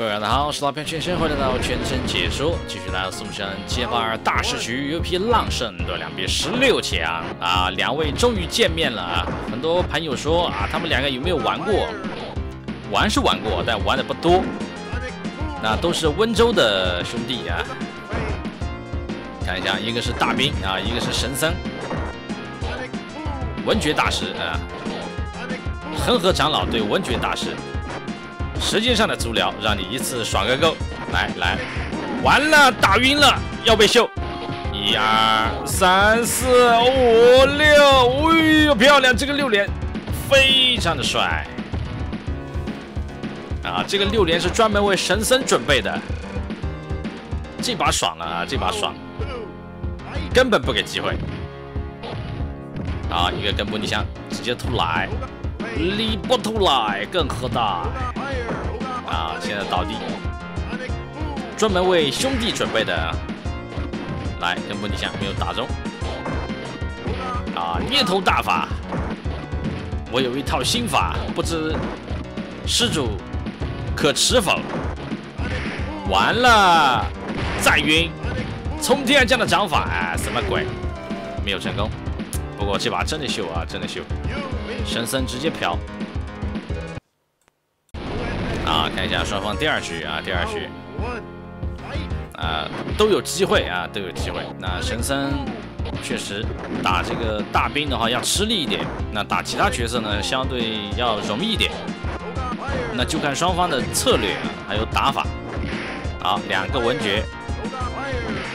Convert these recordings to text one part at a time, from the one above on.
各位大家好，我是老片全身，欢迎来到全程解说，继续来送上街霸二大师局 UP 浪胜的两比十六强啊，两位终于见面了啊！很多朋友说啊，他们两个有没有玩过？玩是玩过，但玩的不多。那都是温州的兄弟啊，看一下，一个是大兵啊，一个是神僧，文觉大师啊，恒河长老对文觉大师。时间上的足疗，让你一次爽个够！来来，完了，打晕了，要被秀！一二三四五六，哎呦，漂亮！这个六连非常的帅啊！这个六连是专门为神僧准备的，这把爽了啊！这把爽，根本不给机会。好，一个根部逆向，直接突来，你不突来更喝大。啊！现在倒地，专门为兄弟准备的。来，根部逆向没有打中。啊！念头大法，我有一套心法，不知施主可持否？完了，再晕，从天而降的掌法，哎，什么鬼？没有成功。不过这把真的秀啊，真的秀，神僧直接飘。啊，看一下双方第二局啊，第二局，啊都有机会啊，都有机会。那神僧确实打这个大兵的话要吃力一点，那打其他角色呢相对要容易一点。那就看双方的策略啊，还有打法。好，两个文爵，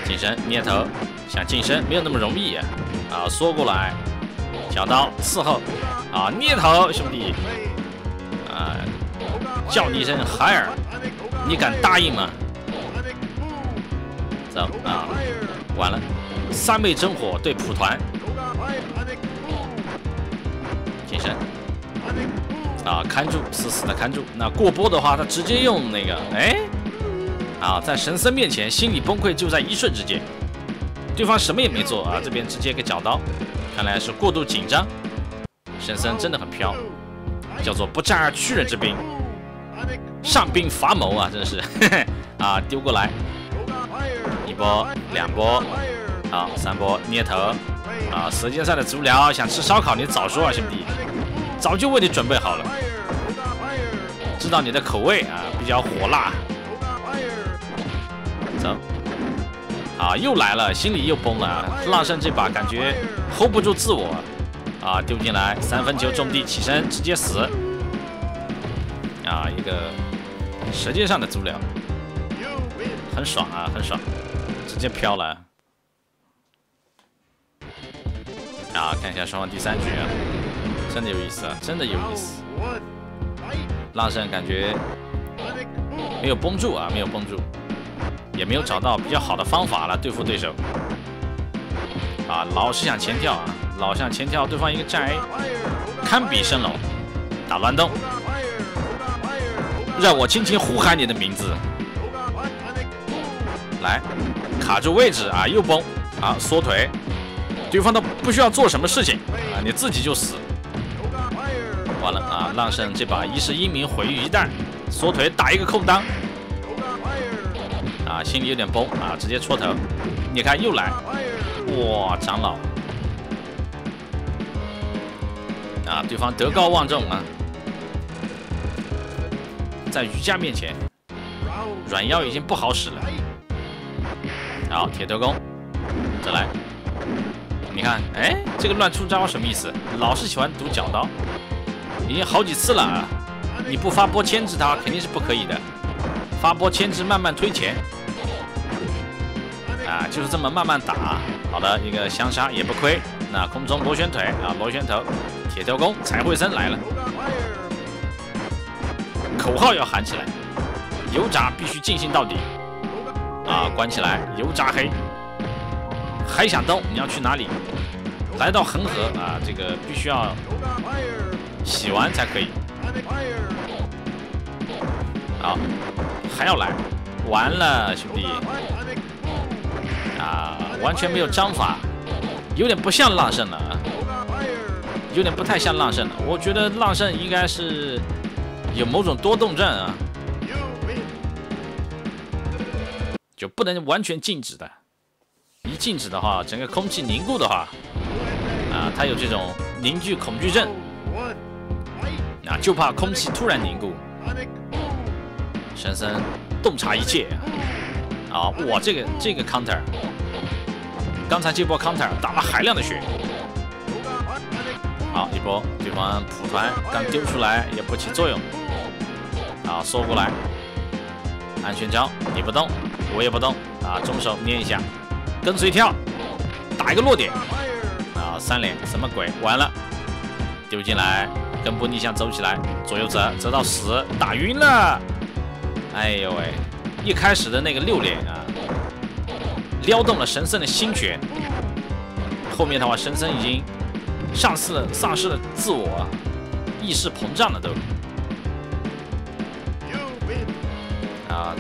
近身捏头，想近身没有那么容易啊。啊，缩过来，小刀伺候，啊捏头兄弟，啊。叫你一声海尔，你敢答应吗？走啊！完了，三昧真火对普团，近身啊，看住，死死的看住。那过波的话，他直接用那个，哎，啊，在神僧面前心理崩溃就在一瞬之间。对方什么也没做啊，这边直接个角刀，看来是过度紧张。神僧真的很飘，叫做不战而屈人之兵。上兵伐谋啊，真的是。啊，丢过来。一波两波，啊三波捏头。啊，舌尖上的足疗，想吃烧烤你早说啊，兄弟，早就为你准备好了，知道你的口味啊，比较火辣。走，啊又来了，心里又崩了，浪胜这把感觉 hold 不住自我。啊，丢进来三分球中地起身直接死。啊一个。舌尖上的足疗，很爽啊，很爽，直接飘了。啊，看一下双方第三局啊，真的有意思啊，真的有意思。浪胜感觉没有绷住啊，没有绷住，也没有找到比较好的方法来对付对手。啊，老是想前跳啊，老想前跳，对方一个站 A，堪比升龙，打乱动。让我轻轻呼喊你的名字，来，卡住位置啊，又崩。啊，缩腿，对方都不需要做什么事情啊，你自己就死，完了啊，浪胜这把一世英名毁于一旦，缩腿打一个空当，啊，心里有点崩啊，直接戳头，你看又来，哇，长老，啊，对方德高望重啊。在瑜伽面前，软腰已经不好使了。好，铁头功，再来。你看，哎，这个乱出招什么意思？老是喜欢赌脚刀，已经好几次了啊！你不发波牵制他，肯定是不可以的。发波牵制，慢慢推前。啊，就是这么慢慢打。好的，一个相杀也不亏。那空中螺旋腿啊，螺旋头，铁头功，彩绘生来了。口号要喊起来，油炸必须进行到底啊！关起来，油炸黑，还想动？你要去哪里？来到恒河啊，这个必须要洗完才可以。好，还要来？完了，兄弟啊，完全没有章法，有点不像浪圣了，有点不太像浪圣了。我觉得浪圣应该是。有某种多动症啊！就不能完全静止的，一静止的话，整个空气凝固的话，啊，他有这种凝聚恐惧症，啊，就怕空气突然凝固。神僧洞察一切，啊，哇，这个这个 counter，刚才这波 counter 打了海量的血，好一波，对方蒲团刚丢出来也不起作用，啊，缩过来，安全招，你不动。我也不动啊，中手捏一下，跟随跳，打一个落点啊，三连什么鬼？完了，丢进来，跟步逆向走起来，左右折，折到死，打晕了。哎呦喂，一开始的那个六连啊，撩动了神僧的心弦，后面的话神僧已经丧失了丧失了自我，意识膨胀了都。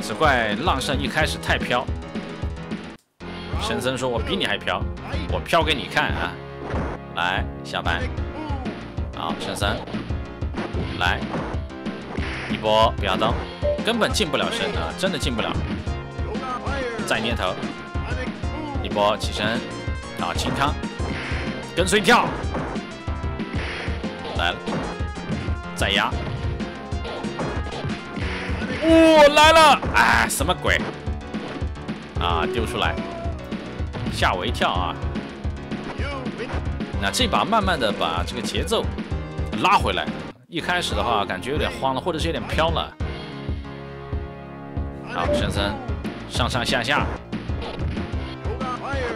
只怪浪圣一开始太飘。神僧说：“我比你还飘，我飘给你看啊！”来下班。好，神僧，来一波不要动，根本近不了身啊，真的近不了。再捏头，一波起身，啊，清汤，跟随跳，来了，再压。哇，来了！哎，什么鬼？啊，丢出来，吓我一跳啊！那这把慢慢的把这个节奏拉回来。一开始的话感觉有点慌了，或者是有点飘了。好，神僧上上下下，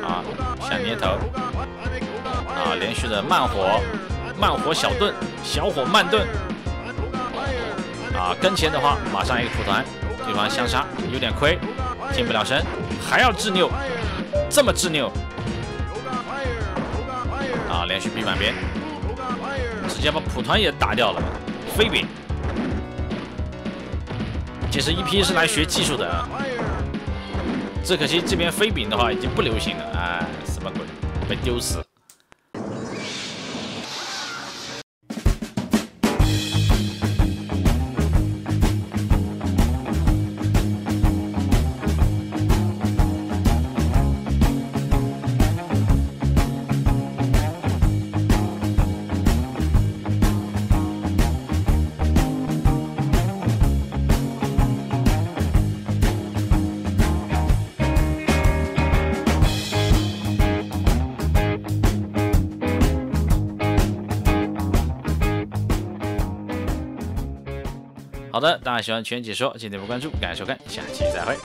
啊，下捏头，啊，连续的慢火，慢火小盾，小火慢盾。啊，跟前的话，马上一个土团，对方相杀，有点亏，近不了身，还要执拗，这么执拗，啊，连续逼满边，直接把普团也打掉了，飞饼。其实一批是来学技术的，只可惜这边飞饼的话已经不流行了，哎，什么鬼，被丢死。好的，大家喜欢全解说，请点波关注，感谢收看，下期再会。